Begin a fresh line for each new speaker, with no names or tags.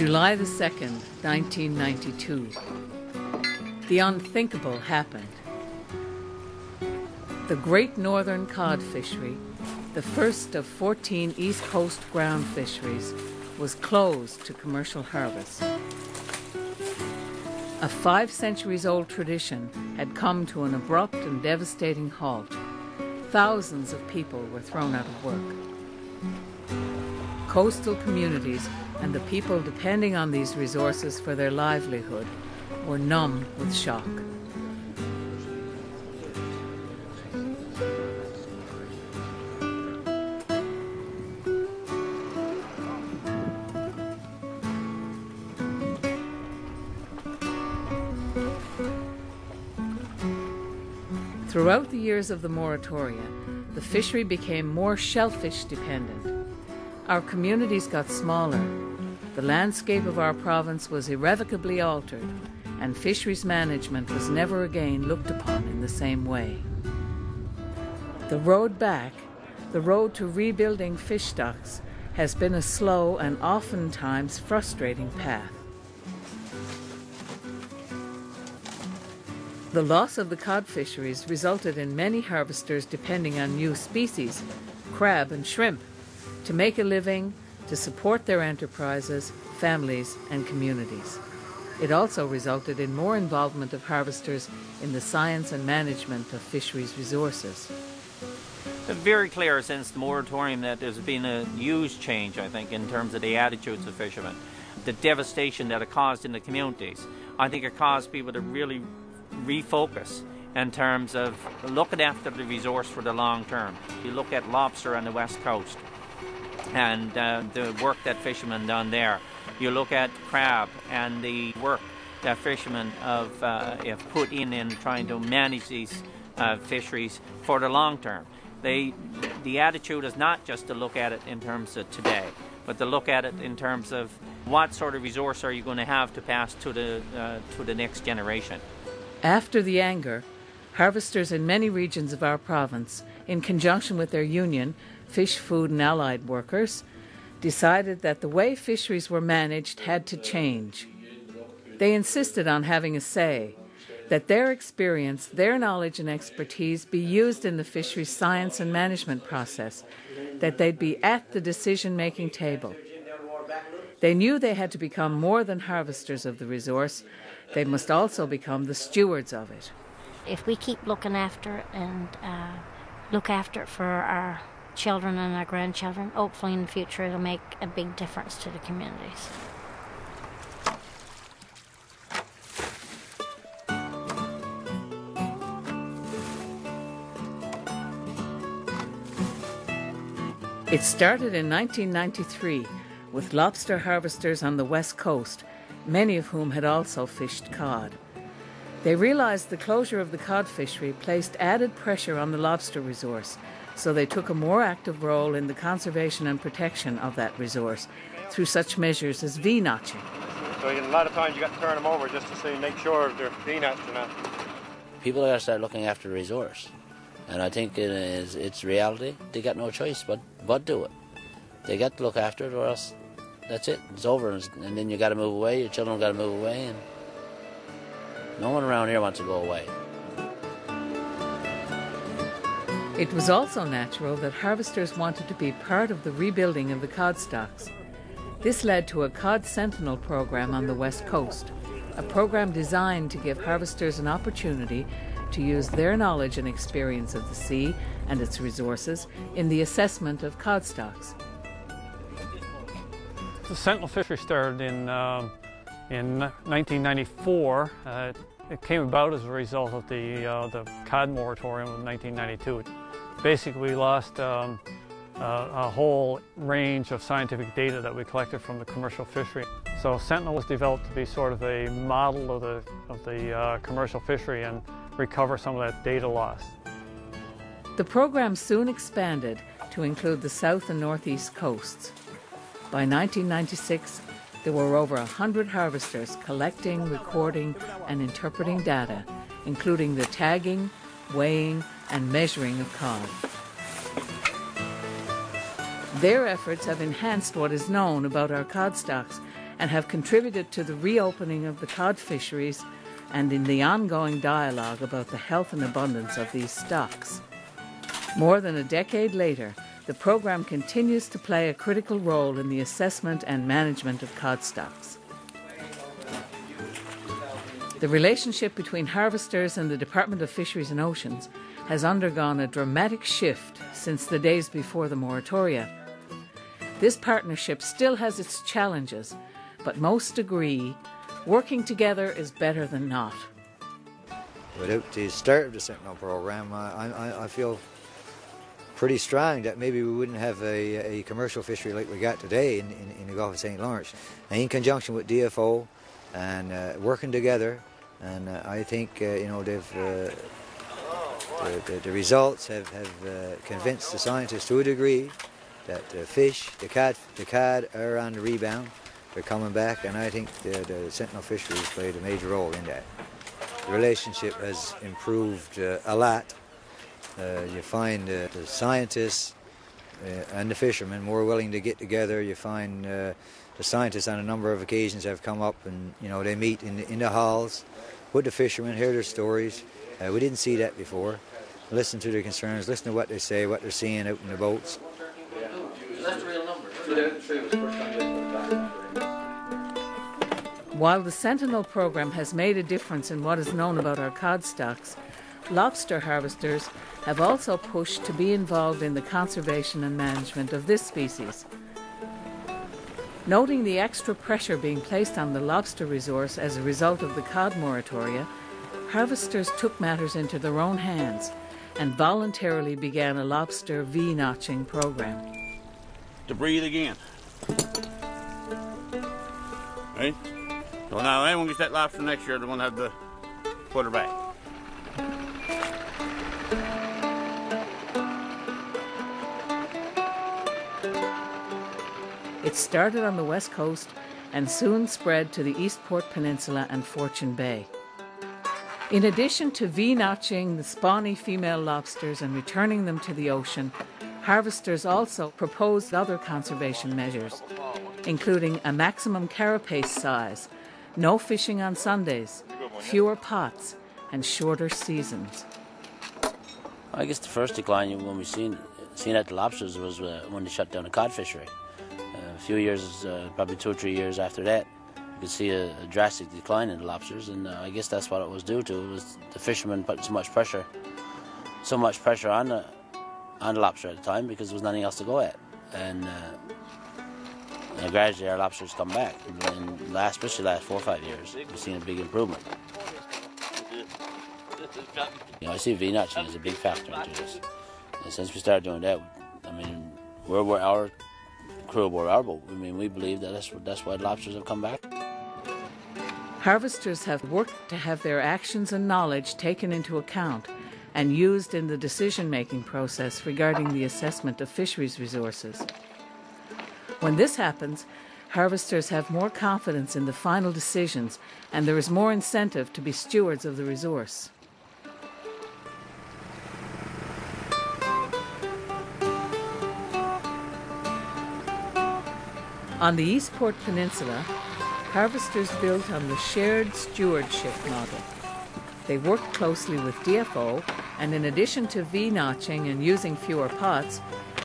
July the 2nd, 1992. The unthinkable happened. The Great Northern Cod Fishery, the first of 14 East Coast ground fisheries, was closed to commercial harvest. A five centuries old tradition had come to an abrupt and devastating halt. Thousands of people were thrown out of work. Coastal communities and the people depending on these resources for their livelihood were numb with shock. Throughout the years of the moratoria, the fishery became more shellfish dependent. Our communities got smaller. The landscape of our province was irrevocably altered, and fisheries management was never again looked upon in the same way. The road back, the road to rebuilding fish stocks, has been a slow and oftentimes frustrating path. The loss of the cod fisheries resulted in many harvesters depending on new species, crab and shrimp, to make a living, to support their enterprises, families, and communities. It also resulted in more involvement of harvesters in the science and management of fisheries resources.
It's very clear since the moratorium that there's been a huge change, I think, in terms of the attitudes of fishermen. The devastation that it caused in the communities. I think it caused people to really refocus in terms of looking after the resource for the long term. You look at lobster on the west coast and uh, the work that fishermen done there. You look at crab and the work that fishermen have, uh, have put in in trying to manage these uh, fisheries for the long term. They, the attitude is not just to look at it in terms of today, but to look at it in terms of what sort of resource are you going to have to pass to the, uh, to the next generation.
After the anger, harvesters in many regions of our province, in conjunction with their union, Fish, Food and Allied Workers, decided that the way fisheries were managed had to change. They insisted on having a say, that their experience, their knowledge and expertise be used in the fisheries science and management process, that they'd be at the decision making table. They knew they had to become more than harvesters of the resource, they must also become the stewards of it.
If we keep looking after it and uh, look after it for our children and our grandchildren, hopefully in the future it'll make a big difference to the communities.
It started in 1993 with lobster harvesters on the west coast many of whom had also fished cod. They realized the closure of the cod fishery placed added pressure on the lobster resource, so they took a more active role in the conservation and protection of that resource through such measures as V-notching.
So a lot of times you got to turn them over just to see, make sure they're V-notched or not.
People got to start looking after the resource, and I think it is, it's reality. They got no choice but but do it. They got to look after it, or else that's it. It's over, and then you got to move away. Your children got to move away, and no one around here wants to go away.
It was also natural that harvesters wanted to be part of the rebuilding of the cod stocks. This led to a Cod Sentinel program on the West Coast, a program designed to give harvesters an opportunity to use their knowledge and experience of the sea and its resources in the assessment of cod stocks.
The Sentinel fishery started in, um, in 1994. Uh, it came about as a result of the, uh, the cod moratorium of 1992. Basically, lost um, uh, a whole range of scientific data that we collected from the commercial fishery. So Sentinel was developed to be sort of a model of the, of the uh, commercial fishery and recover some of that data loss.
The program soon expanded to include the south and northeast coasts. By 1996, there were over 100 harvesters collecting, recording, and interpreting data, including the tagging, weighing, and measuring of cod. Their efforts have enhanced what is known about our cod stocks and have contributed to the reopening of the cod fisheries and in the ongoing dialogue about the health and abundance of these stocks. More than a decade later, the program continues to play a critical role in the assessment and management of cod stocks. The relationship between harvesters and the Department of Fisheries and Oceans has undergone a dramatic shift since the days before the moratoria. This partnership still has its challenges, but most agree working together is better than not.
Without the start of the Sentinel program, I, I, I feel pretty strong that maybe we wouldn't have a, a commercial fishery like we got today in, in, in the Gulf of St. Lawrence. And in conjunction with DFO and uh, working together, and uh, I think uh, you know they've uh, the, the, the, results have, have uh, convinced the scientists to a degree that the fish, the cod, the cod are on the rebound. They're coming back, and I think the, the Sentinel fisheries played a major role in that. The relationship has improved uh, a lot uh, you find the scientists and the fishermen more willing to get together. You find the scientists on a number of occasions have come up and you know they meet in the, in the halls with the fishermen, hear their stories. Uh, we didn't see that before. Listen to their concerns, listen to what they say, what they're seeing out in the boats.
While the Sentinel program has made a difference in what is known about our cod stocks, lobster harvesters have also pushed to be involved in the conservation and management of this species. Noting the extra pressure being placed on the lobster resource as a result of the cod moratoria, harvesters took matters into their own hands and voluntarily began a lobster V-notching program.
To breathe again. Right? So now anyone gets that lobster next year, they're going to have to put her back.
It started on the west coast and soon spread to the Eastport Peninsula and Fortune Bay. In addition to V-notching the spawny female lobsters and returning them to the ocean, harvesters also proposed other conservation measures, including a maximum carapace size, no fishing on Sundays, fewer pots, and shorter seasons.
I guess the first decline when we seen seen at the lobsters was uh, when they shut down the cod fishery few years, uh, probably two or three years after that, you could see a, a drastic decline in the lobsters, and uh, I guess that's what it was due to. It was the fishermen put so much pressure, so much pressure on the on the lobster at the time because there was nothing else to go at, and, uh, gradually our lobsters come back. And last, especially last four or five years, we've seen a big improvement. You know, I see V-notching as a big factor into this. And since we started doing that, I mean, we're, we're our I mean, we believe that that's, that's why lobsters have come back.
Harvesters have worked to have their actions and knowledge taken into account and used in the decision making process regarding the assessment of fisheries resources. When this happens, harvesters have more confidence in the final decisions and there is more incentive to be stewards of the resource. On the Eastport Peninsula, harvesters built on the shared stewardship model. They worked closely with DFO, and in addition to V-notching and using fewer pots,